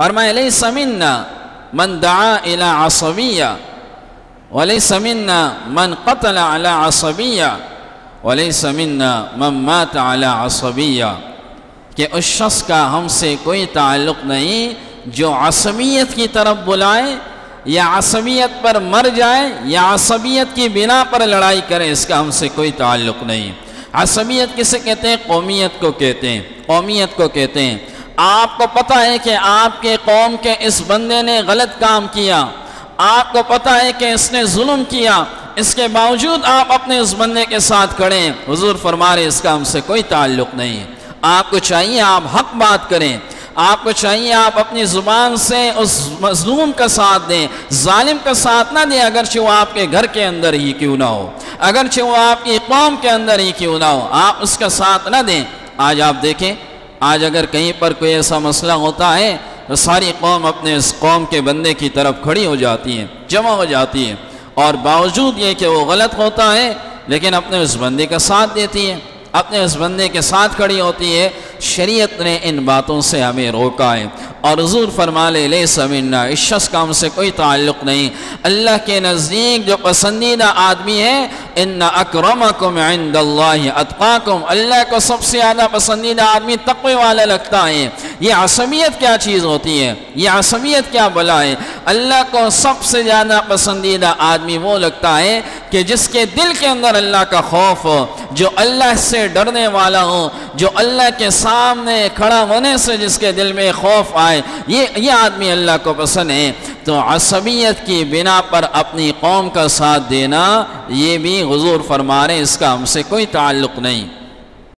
فرمائے لیس منا من دعا الى عصبیہ ولیس منا من قتل على عصبیہ ولیس منا من مات على عصبیہ. کہ اس شخص کا ہم سے کوئی تعلق نہیں جو عصبیت کی طرف بلائے یا عصبیت پر مر جائے یا عصبیت کی بنا پر لڑائی کرے، اس کا ہم سے کوئی تعلق نہیں۔ عصبیت کسے کہتے ہیں؟ قومیت کو کہتے ہیں، قومیت کو کہتے ہیں۔ آپ کو پتہ ہے کہ آپ کے قوم کے اس بندے نے غلط کام کیا۔ آپ کو پتہ ہے کہ اس نے ظلم کیا۔ اس کے باوجود آپ اپنے اس بندے کے ساتھ کھڑے حضور فرما رہے اس کا ہم سے کوئی تعلق نہیں آپ کو چاہیے آپ حق بات کریں۔ آپ کو چاہیے آپ اپنی زبان سے اس مظلوم کا ساتھ دیں۔ ظالم کا ساتھ نہ دیں، اگرچہ وہ آپ کے گھر کے اندر ہی کیوں نہ ہو۔ اگرچہ وہ آپ کی قوم کے اندر ہی کیوں نہ ہو۔ آپ اس کا ساتھ نہ دیں۔ آج آپ دیکھیں آج اگر کہیں پر کوئی ایسا مسئلہ ہوتا ہے تو ساری قوم اپنے اس قوم کے بندے کی طرف کھڑی ہو جاتی ہے جمع ہو جاتی ہے اور باوجود یہ کہ وہ غلط ہوتا ہے، لیکن اپنے اس بندے کا ساتھ دیتی ہے اپنے اس بندے کے ساتھ کھڑی ہوتی ہے۔ شریعت نے ان باتوں سے ہمیں روکا ہے۔ اور حضور فرما لے لے سمنا اس شخص کا ہم سے کوئی تعلق نہیں۔ اللہ کے نزدیک جو پسندیدہ آدمی ہے ان اکرمکم عند اللہ اتقاکم اللہ کو سب سے زیادہ پسندیدہ آدمی تقوی والا لگتا ہے۔ یہ عصمیت کیا چیز ہوتی ہے؟ یہ عصمیت کیا بلا ہے؟ اللہ کو سب سے زیادہ پسندیدہ آدمی وہ لگتا ہے کہ جس کے دل کے اندر اللہ کا خوف ہو، جو اللہ سے ڈرنے والا ہو، جو اللہ کے سامنے کھڑا ہونے سے جس کے دل میں خوف آئے۔ یہ یہ آدمی اللہ کو پسند ہے۔ تو عصبیت کی بنا پر اپنی قوم کا ساتھ دینا، یہ بھی حضور فرما رہے اس کا ہم سے کوئی تعلق نہیں۔